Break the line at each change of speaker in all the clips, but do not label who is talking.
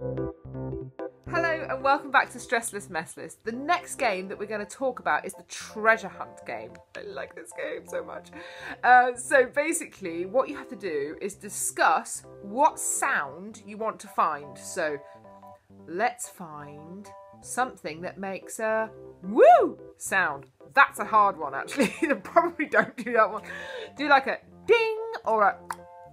Hello and welcome back to Stressless Messless. The next game that we're going to talk about is the treasure hunt game. I like this game so much. Uh, so basically, what you have to do is discuss what sound you want to find. So let's find something that makes a woo sound. That's a hard one, actually. Probably don't do that one. Do like a ding or a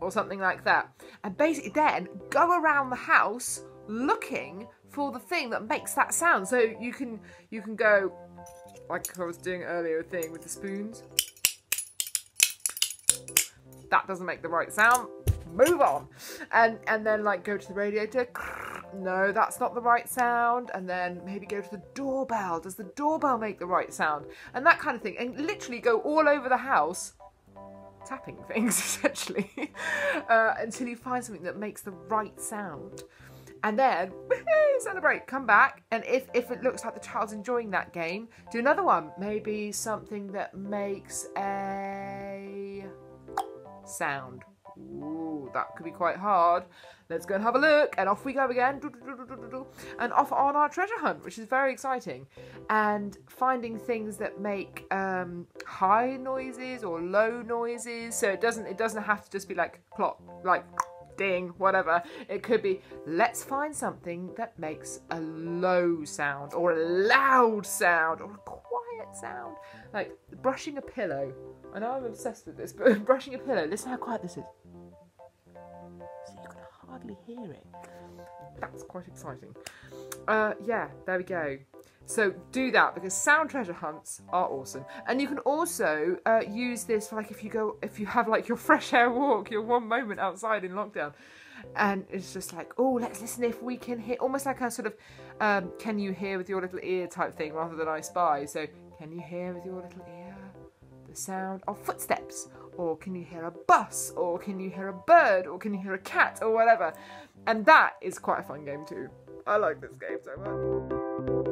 or something like that. And basically, then go around the house looking for the thing that makes that sound. So you can you can go like I was doing earlier a thing with the spoons. That doesn't make the right sound. Move on. And and then like go to the radiator. No, that's not the right sound. And then maybe go to the doorbell. Does the doorbell make the right sound? And that kind of thing. And literally go all over the house tapping things essentially uh, until you find something that makes the right sound and then celebrate come back and if if it looks like the child's enjoying that game do another one maybe something that makes a sound Ooh, that could be quite hard. Let's go and have a look. And off we go again. And off on our treasure hunt, which is very exciting. And finding things that make um, high noises or low noises. So it doesn't it doesn't have to just be like clock, like ding, whatever. It could be let's find something that makes a low sound or a loud sound or a quiet sound. Like brushing a pillow. I know I'm obsessed with this, but brushing a pillow, listen how quiet this is So you can hardly hear it. That's quite exciting. Uh, yeah, there we go. So do that because sound treasure hunts are awesome, and you can also uh, use this like if you go if you have like your fresh air walk, your one moment outside in lockdown, and it's just like oh let's listen if we can hear almost like a sort of um, can you hear with your little ear type thing rather than I spy. So can you hear with your little ear the sound of footsteps or can you hear a bus, or can you hear a bird, or can you hear a cat, or whatever. And that is quite a fun game too. I like this game so much.